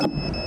you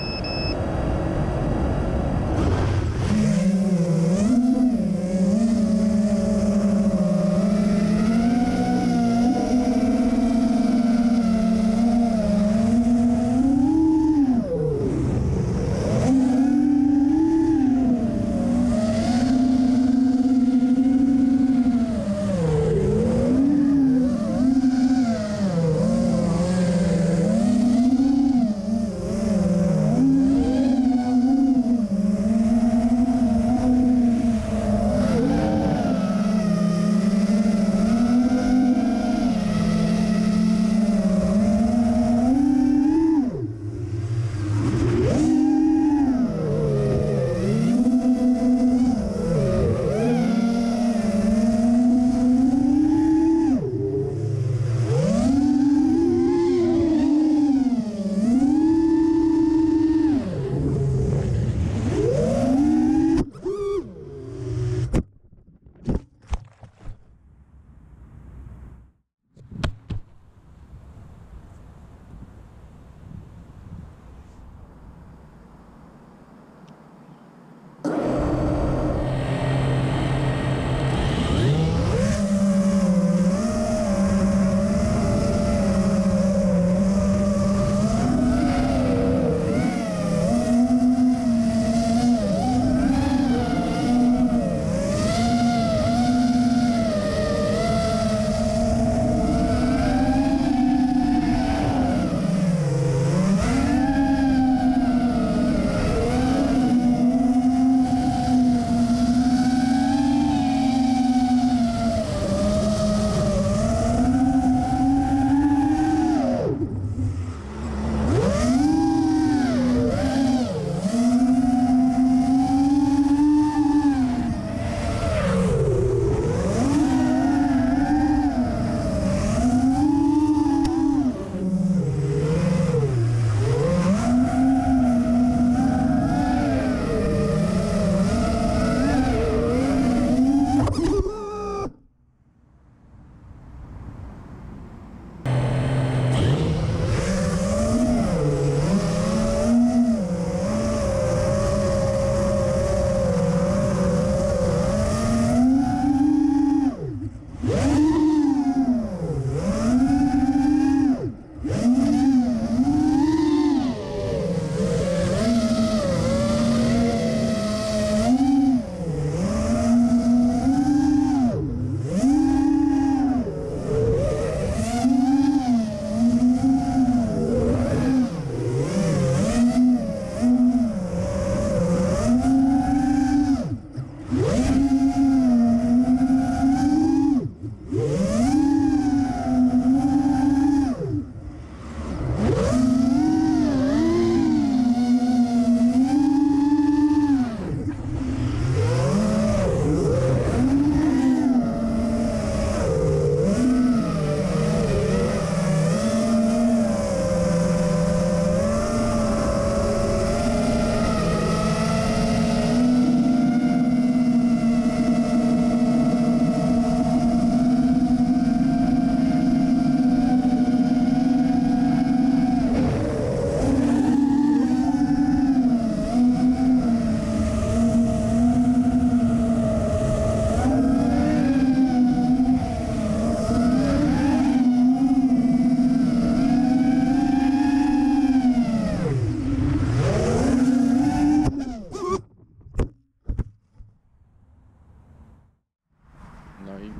No i...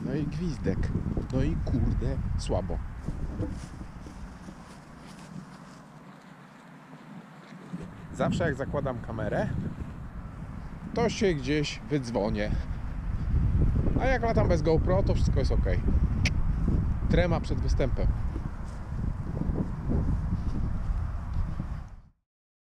No i gwizdek. No i kurde, słabo. Zawsze jak zakładam kamerę, to się gdzieś wydzwonię. A jak latam bez GoPro, to wszystko jest ok. Trema przed występem.